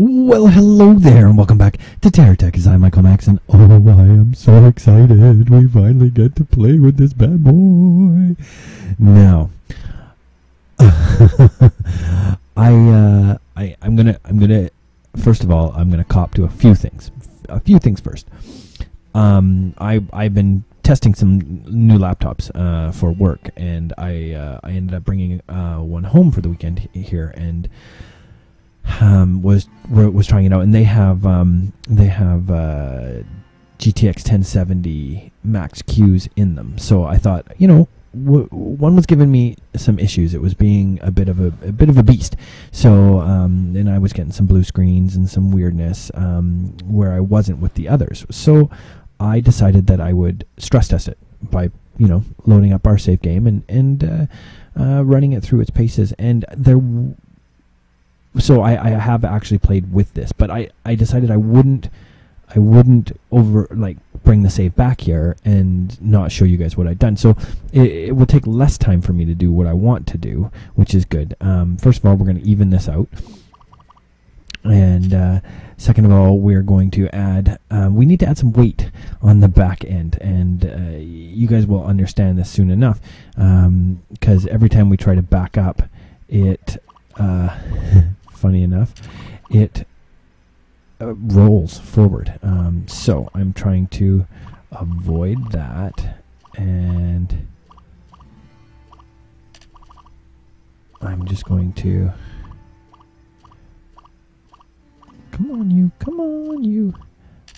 Well, hello there, and welcome back to TerraTech. As I, Michael Max, and oh, I am so excited! We finally get to play with this bad boy. Now, I, uh, I, I'm gonna, I'm gonna. First of all, I'm gonna cop to a few things. A few things first. Um, I, I've been testing some new laptops uh, for work, and I, uh, I ended up bringing uh, one home for the weekend here, and um, was was trying it out, and they have um, they have uh, GTX 1070 Max Qs in them. So I thought, you know, w- one was giving me some issues. It was being a bit of a, a bit of a beast. So um, and I was getting some blue screens and some weirdness um, where I wasn't with the others. So I decided that I would stress test it by you know loading up our save game and and uh, uh, running it through its paces. And there so I, I have actually played with this, but I, I decided I wouldn't I wouldn't over like bring the save back here and not show you guys what I've done. So it, it will take less time for me to do what I want to do, which is good. Um, first of all, we're going to even this out, and uh, second of all, we're going to add. Um, we need to add some weight on the back end, and uh, you guys will understand this soon enough, because um, every time we try to back up, it. Uh, funny enough, it uh, rolls forward. Um, so I'm trying to avoid that and I'm just going to come on you. Come on you.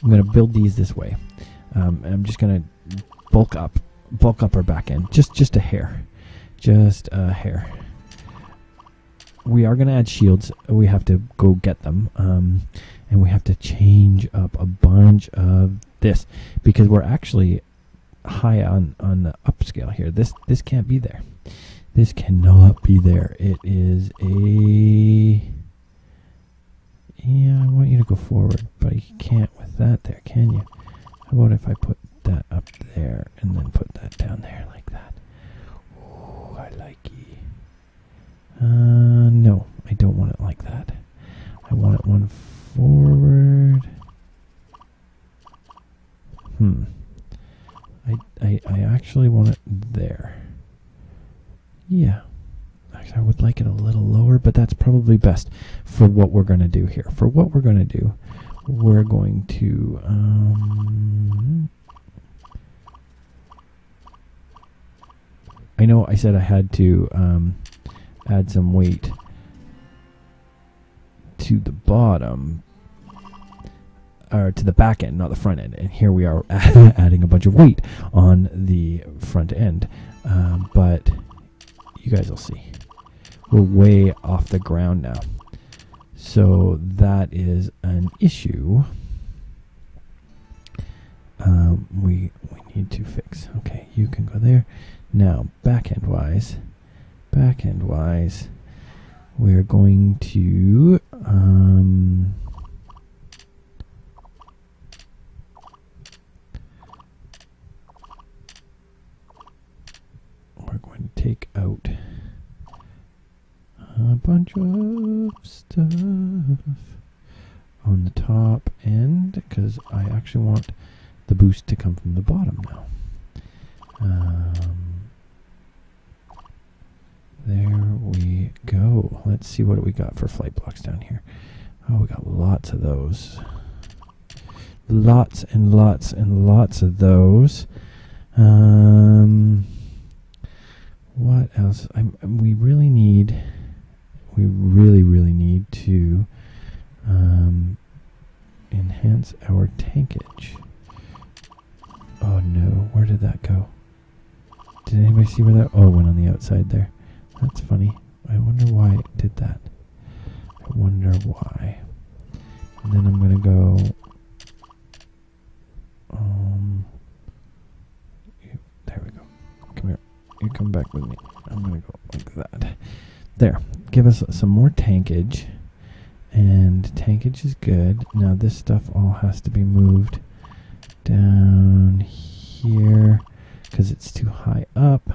I'm going to build these this way. Um, I'm just going to bulk up bulk up our back end. Just just a hair. Just a hair we are going to add shields. We have to go get them. Um, and we have to change up a bunch of this because we're actually high on, on the upscale here. This this can't be there. This cannot be there. It is a yeah. I want you to go forward, but you can't with that there, can you? How about if I put that up there and then put that down there like that? Ooh, I like it. Uh, no, I don't want it like that. I want it one forward. Hmm. I, I, I actually want it there. Yeah. Actually, I would like it a little lower, but that's probably best for what we're going to do here. For what we're going to do, we're going to... Um, I know I said I had to... Um, add some weight to the bottom or to the back end, not the front end. And here we are adding a bunch of weight on the front end. Um, but you guys will see. We're way off the ground now. So that is an issue um, we, we need to fix. Okay, you can go there. Now, back end wise, back end wise, we're going to um, we're going to take out a bunch of stuff on the top end because I actually want the boost to come from the bottom now. Um, there we go. Let's see what we got for flight blocks down here. Oh, we got lots of those. Lots and lots and lots of those. Um, what else? I'm, we really need. We really, really need to um, enhance our tankage. Oh no, where did that go? Did anybody see where that? Oh, it went on the outside there. That's funny. I wonder why it did that. I wonder why. And then I'm going to go... Um, there we go. Come here. You come back with me. I'm going to go like that. There. Give us some more tankage. And tankage is good. Now this stuff all has to be moved down here because it's too high up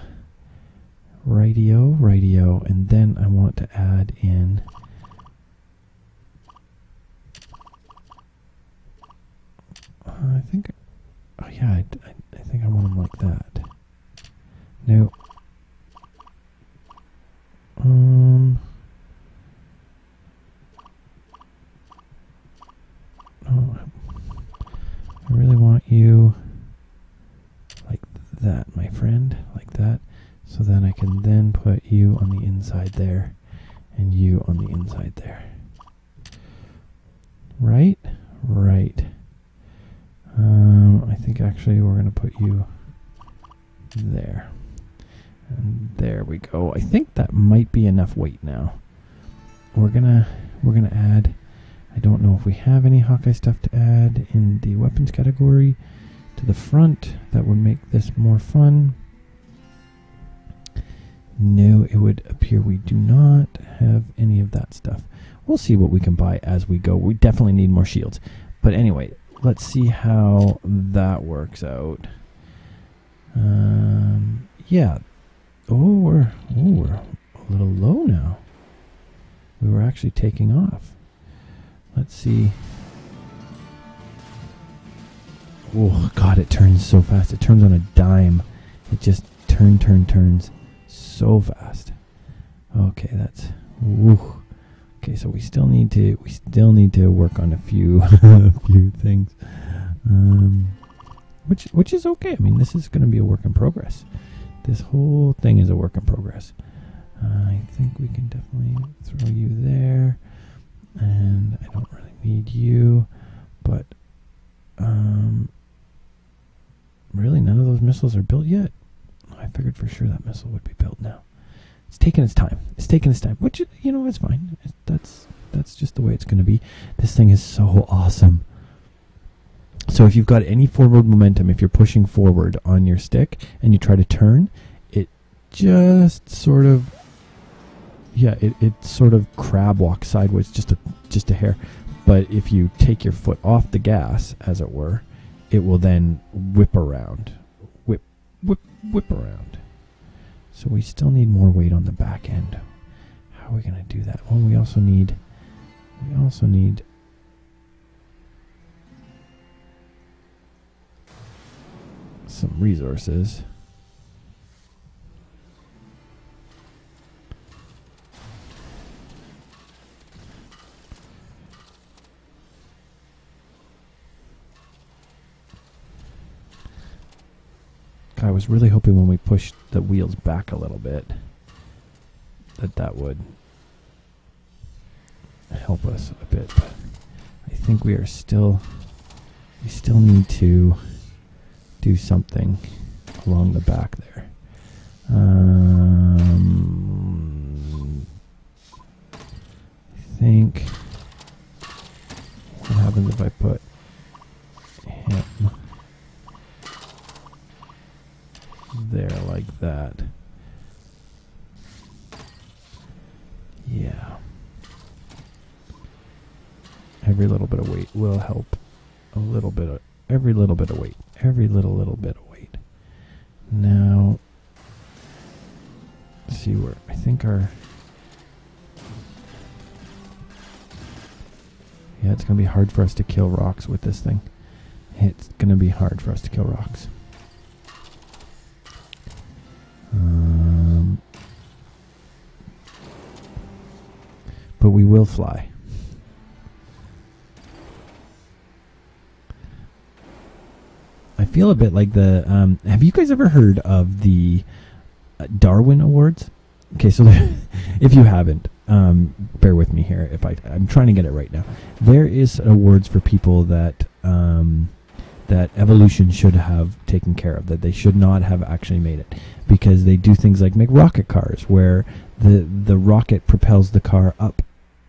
radio, radio, and then I want to add in I think oh yeah, I, I, I think I want them like that. No. Um Oh, I really want you inside there, and you on the inside there. Right? Right. Um, I think actually we're going to put you there. And there we go. I think that might be enough weight now. We're gonna we're gonna add I don't know if we have any Hawkeye stuff to add in the weapons category to the front that would make this more fun. No, it would appear we do not have any of that stuff. We'll see what we can buy as we go. We definitely need more shields. But anyway, let's see how that works out. Um, yeah. Oh, we're, oh, we're a little low now. We were actually taking off. Let's see. Oh, God, it turns so fast. It turns on a dime. It just turn, turn, turns so fast. Okay, that's. Woo. Okay, so we still need to we still need to work on a few a few things, um, which which is okay. I mean, this is going to be a work in progress. This whole thing is a work in progress. Uh, I think we can definitely throw you there, and I don't really need you, but um, really none of those missiles are built yet. I figured for sure that missile would be built now. It's taking its time. It's taking its time, which you know it's fine. It's, that's that's just the way it's going to be. This thing is so awesome. So if you've got any forward momentum, if you're pushing forward on your stick and you try to turn, it just sort of yeah, it, it sort of crab walks sideways just a just a hair. But if you take your foot off the gas, as it were, it will then whip around. Whip whip around. So we still need more weight on the back end. How are we going to do that? Well, we also need we also need some resources. I was really hoping when we pushed the wheels back a little bit that that would help us a bit, but I think we are still we still need to do something along the back there. Um, I think what happens if I put him there like that? Yeah. Every little bit of weight will help. A little bit of every little bit of weight. Every little little bit of weight. Now see where I think our Yeah, it's gonna be hard for us to kill rocks with this thing. It's gonna be hard for us to kill rocks. Um, but we will fly. Feel a bit like the. Um, have you guys ever heard of the uh, Darwin Awards? Okay, so if you haven't, um, bear with me here. If I, I'm trying to get it right now. There is awards for people that um, that evolution should have taken care of. That they should not have actually made it because they do things like make rocket cars where the the rocket propels the car up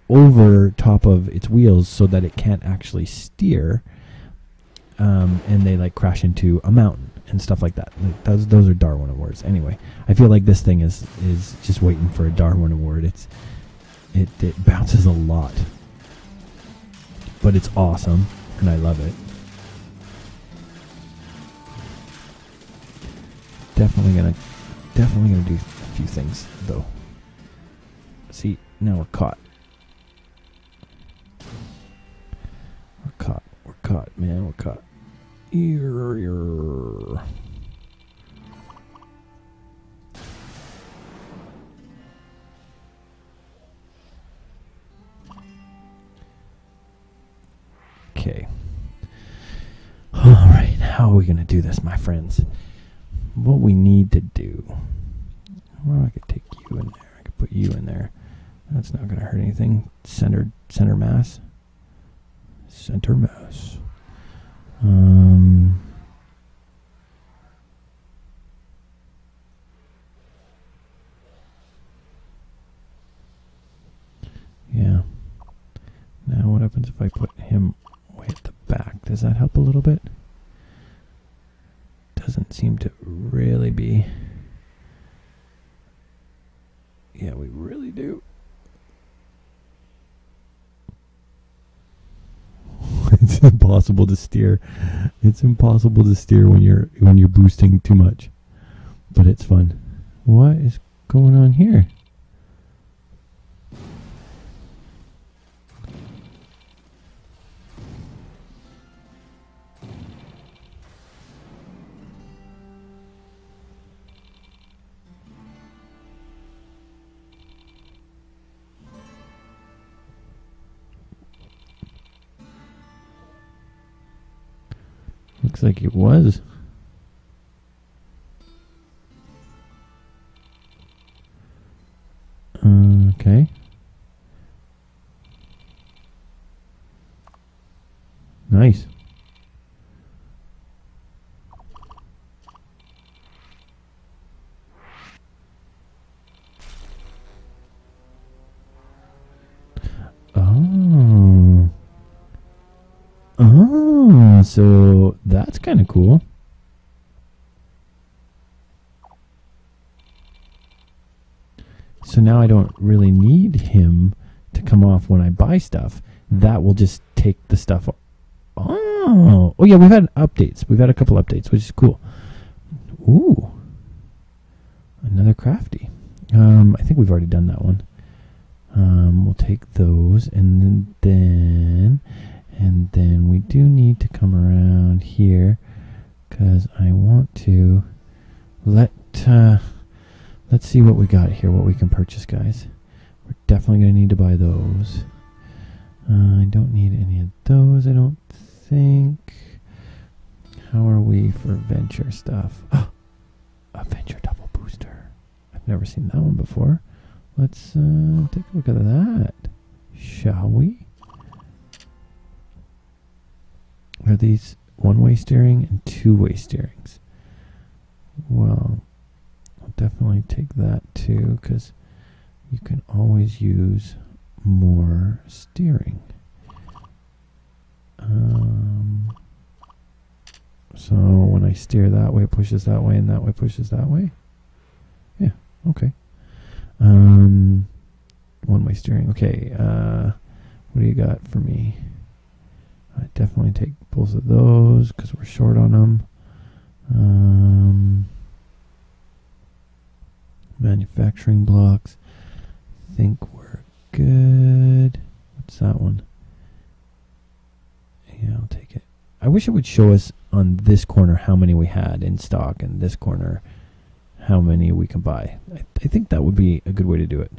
over top of its wheels so that it can't actually steer um, and they like crash into a mountain and stuff like that. Like those those are darwin awards. Anyway i feel like this thing is is just waiting for a darwin award. It's it, it bounces a lot. But it's awesome and i love it. Definitely gonna definitely gonna do a few things though. See, now we're caught. Man. We're caught. Ear. Okay. All right. How are we going to do this, my friends? what we need to do. Well, I could take you in there. I could put you in there. That's not going to hurt anything. Center center mass. Center mass. Um. Yeah. Now what happens if I put him way at the back? Does that help a little bit? Doesn't seem to really be. Yeah, we really do. it's impossible to steer. It's impossible to steer when you're when you're boosting too much. But it's fun. What is going on here? Looks like it was. Oh, yeah, we've had updates. We've had a couple updates, which is cool. Ooh, another crafty. Um, I think we've already done that one. Um, we'll take those, and then, and then we do need to come around here because I want to let. Uh, let's see what we got here. What we can purchase, guys. We're definitely going to need to buy those. Uh, I don't need any of those. I don't think. How are we for venture stuff? a venture double booster. I've never seen that one before. Let's uh, take a look at that, shall we? Are these one-way steering and two-way steerings? Well, I'll definitely take that too, because you can always use more steering. Um, so when I steer that way, pushes that way, and that way pushes that way. Yeah, okay. Um, one-way steering. Okay. Uh, what do you got for me? I definitely take both of those because we're short on them. Um, manufacturing blocks. Think we're good. What's that one? Yeah, I'll take it. I wish it would show us on this corner how many we had in stock, and this corner how many we can buy. I, I think that would be a good way to do it.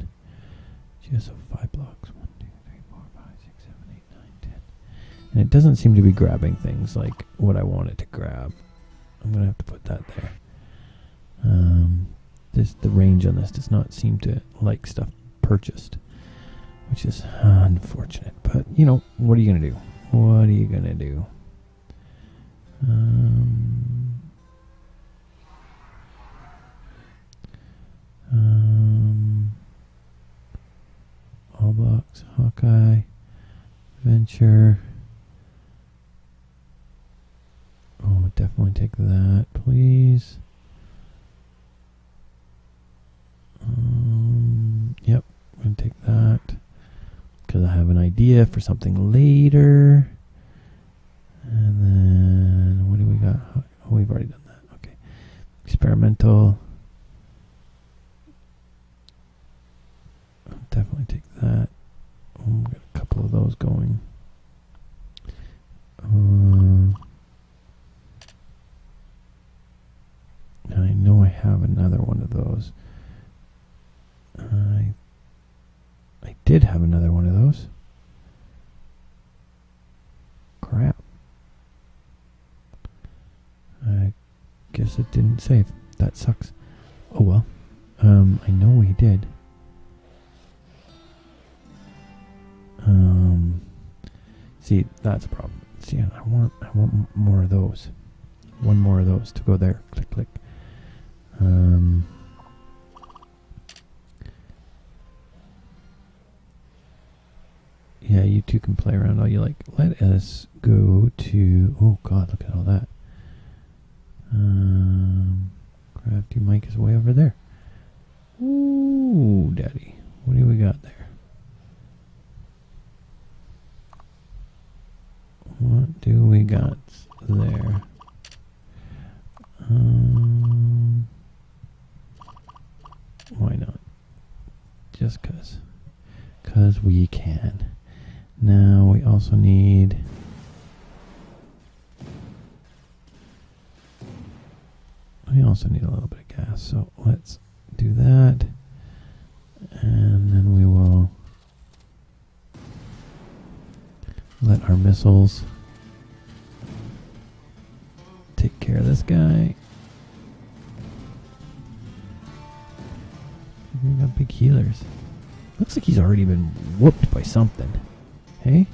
GSO five blocks. One, two, three, four, five, six, seven, eight, nine, ten. And it doesn't seem to be grabbing things like what I want it to grab. I'm gonna have to put that there. Um, this the range on this does not seem to like stuff purchased, which is unfortunate. But you know, what are you gonna do? What are you gonna do? Um, um, all blocks, Hawkeye, Venture. Oh, definitely take that, please. Um, yep, I'm going to take that because I have an idea for something later. And then, what do we got? Oh, we've already done that. Okay. Experimental. I'll definitely take that. Oh, we got a couple of those going. Um, I know I have another one of those. I I did have another it didn't save. That sucks. Oh well. Um, I know he did. Um, see, that's a problem. See, I want, I want more of those. One more of those to go there. Click, click. Um. Yeah, you two can play around all you like. Let us go to. Oh God, look at all that. Um, crafty Mike is way over there. Ooh, daddy, what do we got there? What do we got there? Um, why not? Just cause. Cause we can. Now we also need. We also need a little bit of gas, so let's do that. And then we will take care of this guy. We got big healers. Looks like he's already been whooped by something. Hey?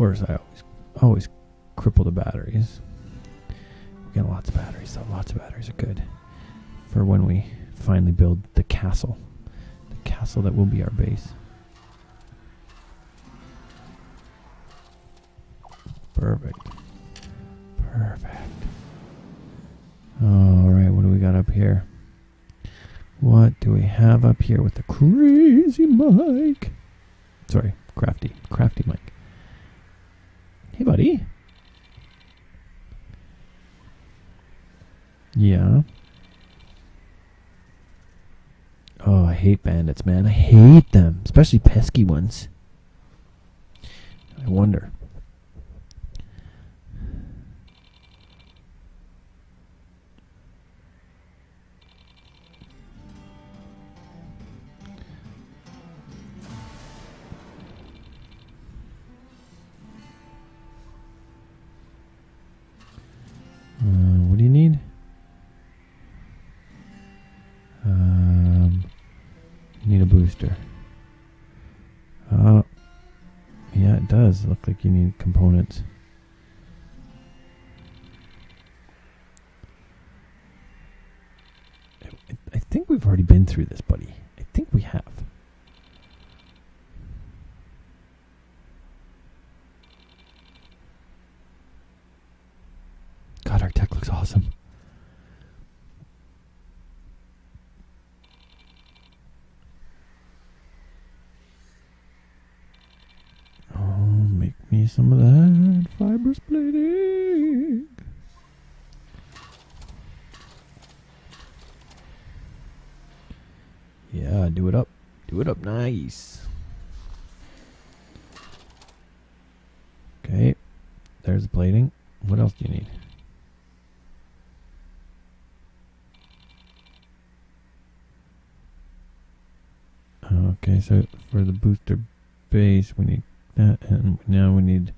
Course, I always always cripple the batteries. We got lots of batteries, so lots of batteries are good for when we finally build the castle. The castle that will be our base. Perfect. Perfect. Alright, what do we got up here? What do we have up here with the crazy Mike? Sorry, crafty. Crafty Mike. Hey, buddy. Yeah. Oh, I hate bandits, man. I hate them, especially pesky ones. I wonder. I, I think we've already been through this, buddy. I think we have. God, our tech looks awesome. Oh, make me some of that fibrous plating. Yeah, do it up. Do it up nice. Okay, there's the plating. What else do you need? Okay, so for the booster base, we need that, and now we need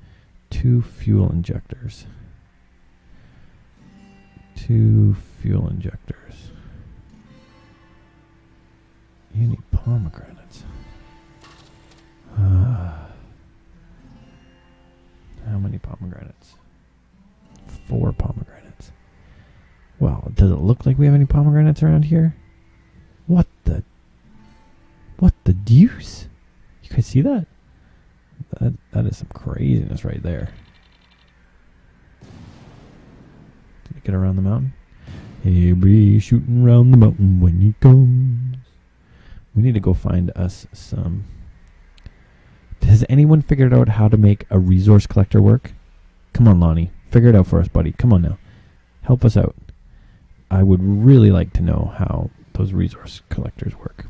two fuel injectors. Two fuel injectors. You need pomegranates. Ah. how many pomegranates? Four pomegranates. Well, does it look like we have any pomegranates around here? What the? What the deuce? You guys see that? That that is some craziness right there. Did it get around the mountain? He'll be shooting around the mountain when you comes. We need to go find us some. Has anyone figured out how to make a resource collector work? Come on, Lonnie. Figure it out for us, buddy. Come on now. Help us out. I would really like to know how those resource collectors work.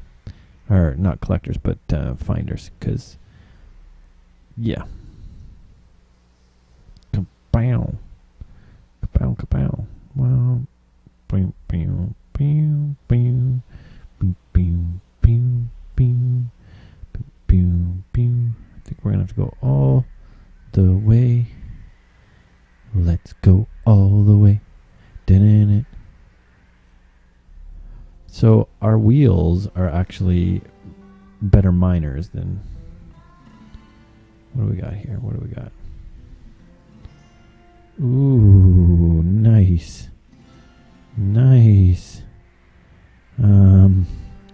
Or not collectors, but uh, finders. Because, yeah. Kapow. Are actually better miners than. What do we got here? What do we got? Ooh, nice. Nice. Um,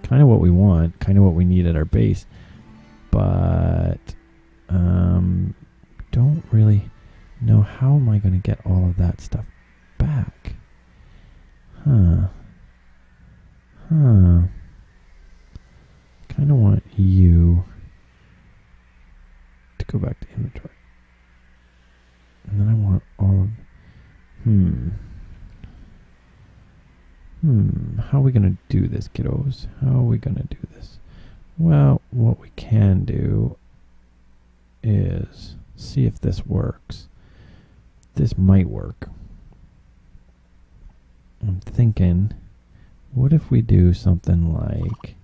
kind of what we want, kind of what we need at our base, but um, don't really know how am I going to get all of that stuff back. Huh. Huh. Kind of want you to go back to inventory. And then I want all of. Hmm. Hmm. How are we going to do this, kiddos? How are we going to do this? Well, what we can do is see if this works. This might work. I'm thinking, what if we do something like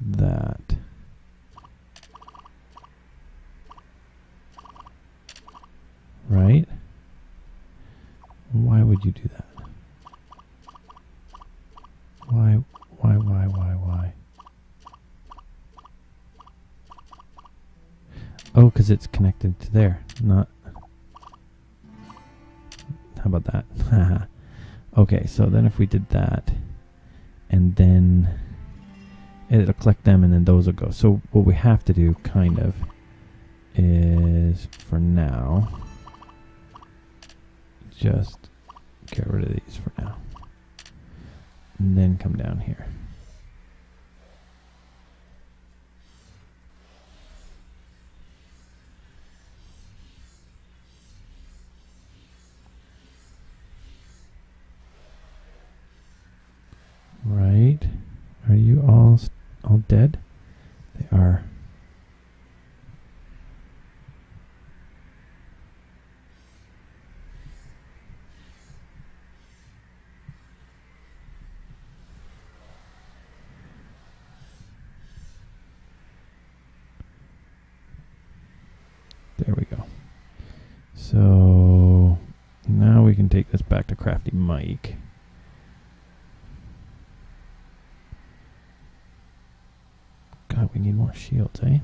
that? Right? Why would you do that? Why, why, why, why, why? Oh, because it's connected to there, not... How about that? okay, so then if we did that, and then it'll collect them, and then those will go. So what we have to do, kind of, is for now, just get rid of these for now. And then come down here. Right. Are you all all dead? They are. There we go. So now we can take this back to Crafty Mike. God, we need more shields, eh?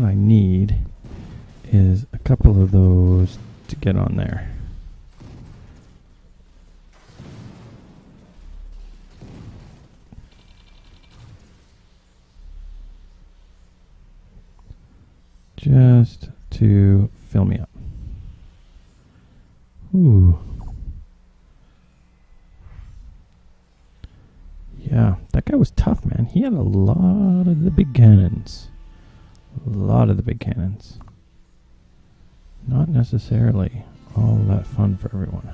What I need is a couple of those to get on there. Just to fill me up. Ooh. Yeah, that guy was tough, man. He had a lot of the big cannons. A lot of the big cannons. Not necessarily all that fun for everyone.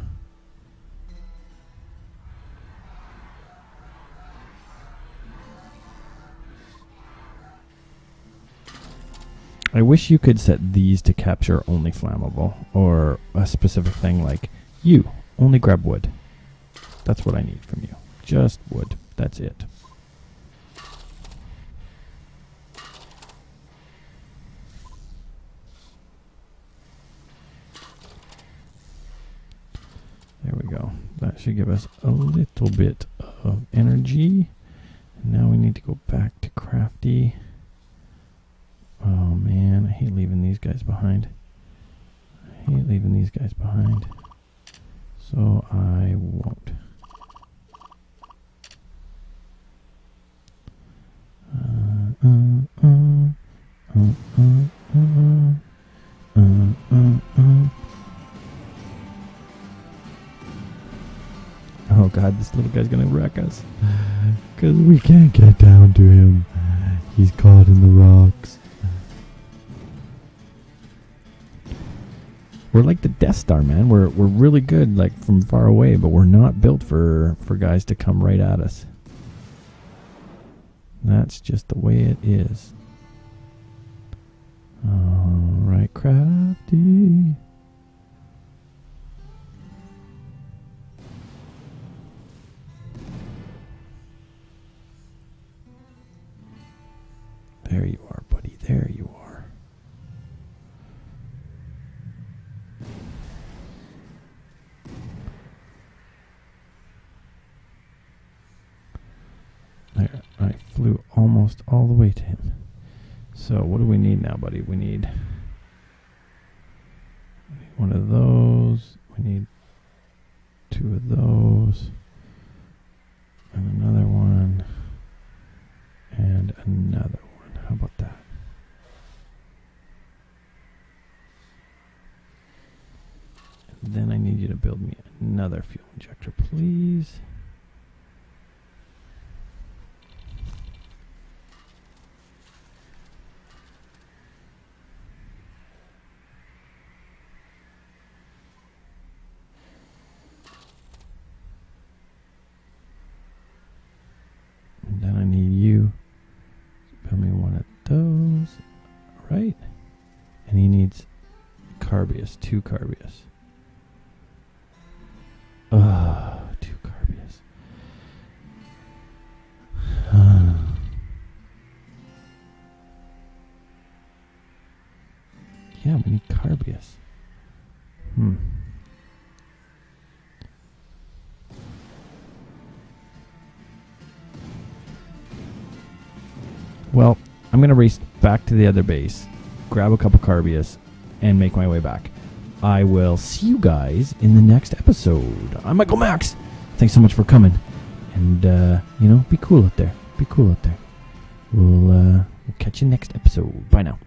I wish you could set these to capture only flammable, or a specific thing like, you, only grab wood. That's what I need from you. Just wood. That's it. There we go. That should give us a little bit of energy. Now we need to go back to crafty. Oh man, I hate leaving these guys behind. I hate leaving these guys behind. So I won't. This little guy's gonna wreck us. Because we can't get down to him. He's caught in the rocks. We're like the Death Star, man. We're we're really good, like from far away, but we're not built for for guys to come right at us. That's just the way it is. All right, crafty. Almost all the way to him. So, what do we need now, buddy? We need, one of those. We need two of those. And another one. And another one. How about that? And then I need you to build me another fuel injector, please. Carbius, two Carbius. Ah, two Carbius. yeah, we need Carbius. Hmm. Well, I'm going to race back to the other base, grab a couple Carbius, and make my way back. I will see you guys in the next episode. I'm Michael Max. Thanks so much for coming. And, uh, you know, be cool out there. Be cool out there. We'll, uh, we'll catch you next episode. Bye now.